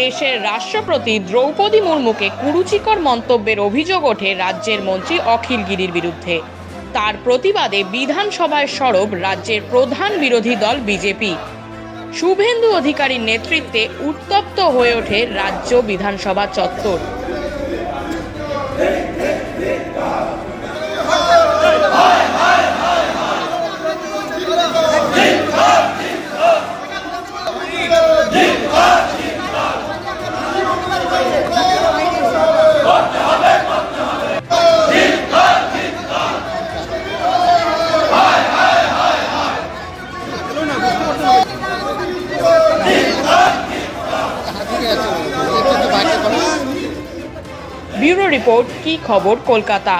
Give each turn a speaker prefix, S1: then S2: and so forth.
S1: দেশের রাষ্ট্রপতি দ্রৌপদী মুর্মুকে কুরুচিকর মন্তব্যের অভিযোগ ওঠে রাজ্যের মন্ত্রী অখিল গিরির বিরুদ্ধে। তার প্রতিবাদে বিধানসভায় সরব রাজ্যের প্রধান বিরোধী দল বিজেপি। শুভেন্দু অধিকারীর নেতৃত্বে উত্তপ্ত হয়ে ওঠে রাজ্য বিধানসভা চত্বর। ব্যুরো রিপোর্ট কি খবর কলকাতা